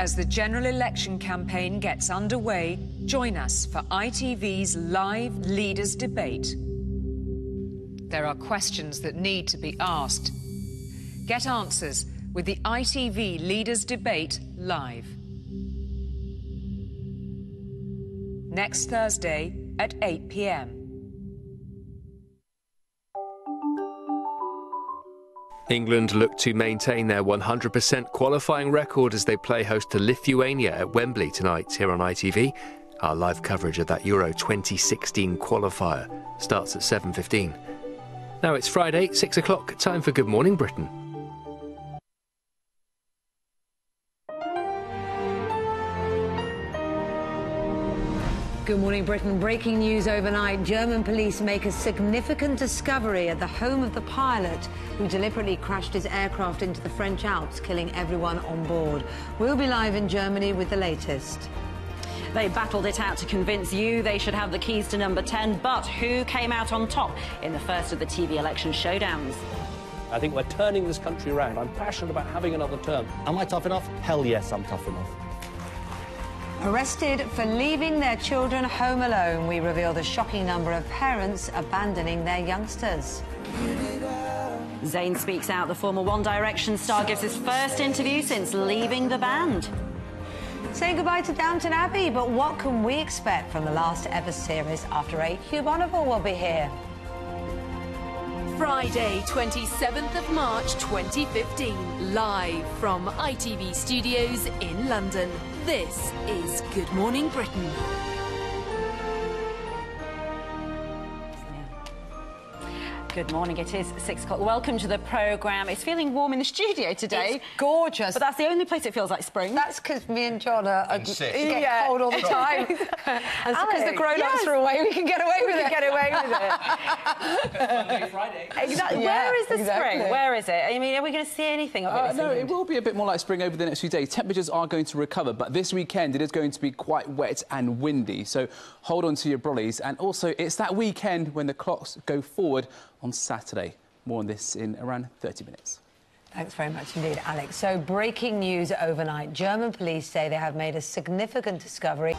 As the general election campaign gets underway, join us for ITV's live leaders debate. There are questions that need to be asked. Get answers with the ITV Leaders Debate live. Next Thursday at 8 pm. England look to maintain their 100% qualifying record as they play host to Lithuania at Wembley tonight here on ITV. Our live coverage of that Euro 2016 qualifier starts at 7.15. Now it's Friday, 6 o'clock, time for Good Morning Britain. Good morning, Britain. Breaking news overnight. German police make a significant discovery at the home of the pilot who deliberately crashed his aircraft into the French Alps, killing everyone on board. We'll be live in Germany with the latest. They battled it out to convince you they should have the keys to number 10, but who came out on top in the first of the TV election showdowns? I think we're turning this country around. I'm passionate about having another term. Am I tough enough? Hell yes, I'm tough enough. Arrested for leaving their children home alone, we reveal the shocking number of parents abandoning their youngsters. Zayn speaks out. The former One Direction star gives his first interview since leaving the band. Saying goodbye to Downton Abbey, but what can we expect from the last ever series after eight? Hugh Bonneville will be here. Friday, 27th of March 2015, live from ITV Studios in London. This is Good Morning Britain. Good morning. It is six o'clock. Welcome to the programme. It's feeling warm in the studio today. It's gorgeous. But that's the only place it feels like spring. That's because me and John are, are sick. get Yeah. cold all the time. and because the Alex, grown-ups yes. are away, we can get away with We it. get away with it. Friday. Exactly. Yeah, Where is the exactly. spring? Where is it? I mean, are we going to see anything of it? Uh, this no, it will be a bit more like spring over the next few days. Temperatures are going to recover, but this weekend it is going to be quite wet and windy. So hold on to your brollies. And also, it's that weekend when the clocks go forward on Saturday. More on this in around 30 minutes. Thanks very much indeed, Alex. So, breaking news overnight. German police say they have made a significant discovery.